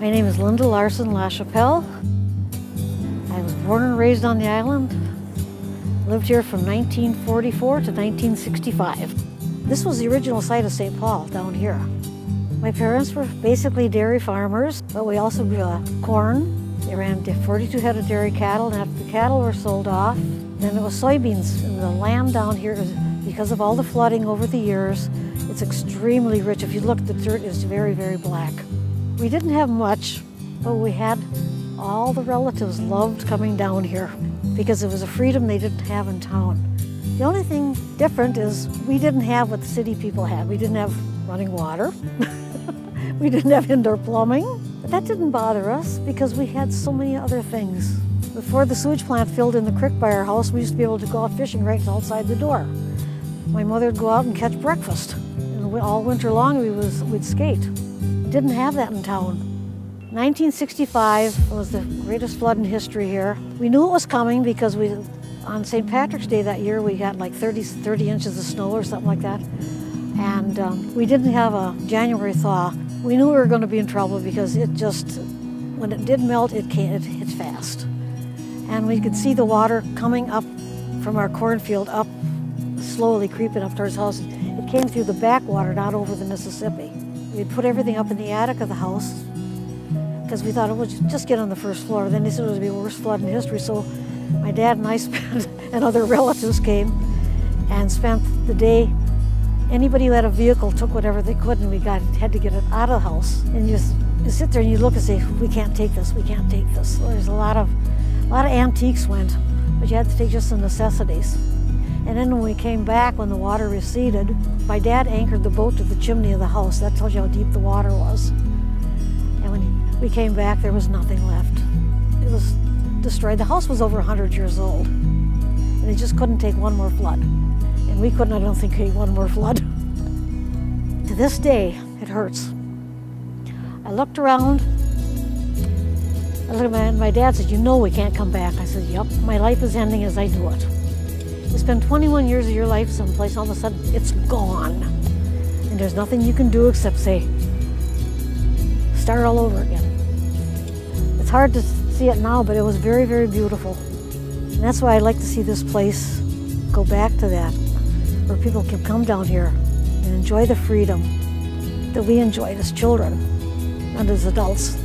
My name is Linda Larson LaChapelle. I was born and raised on the island. Lived here from 1944 to 1965. This was the original site of St. Paul down here. My parents were basically dairy farmers, but we also grew uh, corn. They ran 42 head of dairy cattle, and after the cattle were sold off, then it was soybeans. And the land down here, is, because of all the flooding over the years, it's extremely rich. If you look, the dirt is very, very black. We didn't have much, but we had all the relatives loved coming down here because it was a freedom they didn't have in town. The only thing different is we didn't have what the city people had. We didn't have running water. we didn't have indoor plumbing. But that didn't bother us because we had so many other things. Before the sewage plant filled in the creek by our house, we used to be able to go out fishing right outside the door. My mother would go out and catch breakfast. And all winter long we was, we'd skate. Didn't have that in town. 1965 was the greatest flood in history here. We knew it was coming because we, on St. Patrick's Day that year, we had like 30, 30 inches of snow or something like that. And um, we didn't have a January thaw. We knew we were going to be in trouble because it just, when it did melt, it, came, it hit fast. And we could see the water coming up from our cornfield up, slowly creeping up towards the house. It came through the backwater, not over the Mississippi. We'd put everything up in the attic of the house because we thought it would just get on the first floor. Then they said it would be the worst flood in history. So my dad and I spent, and other relatives came and spent the day. Anybody who had a vehicle took whatever they could, and we got had to get it out of the house. And you, you sit there and you look and say, "We can't take this. We can't take this." So there's a lot of, a lot of antiques went, but you had to take just the necessities. And then when we came back, when the water receded, my dad anchored the boat to the chimney of the house. That tells you how deep the water was. And when we came back, there was nothing left. It was destroyed. The house was over 100 years old, and it just couldn't take one more flood. And we couldn't, I don't think, take one more flood. to this day, it hurts. I looked around. I looked at my, my dad said, you know we can't come back. I said, yep, my life is ending as I do it. You spend 21 years of your life someplace, all of a sudden it's gone. And there's nothing you can do except say, start all over again. It's hard to see it now, but it was very, very beautiful. And that's why I'd like to see this place go back to that, where people can come down here and enjoy the freedom that we enjoyed as children and as adults.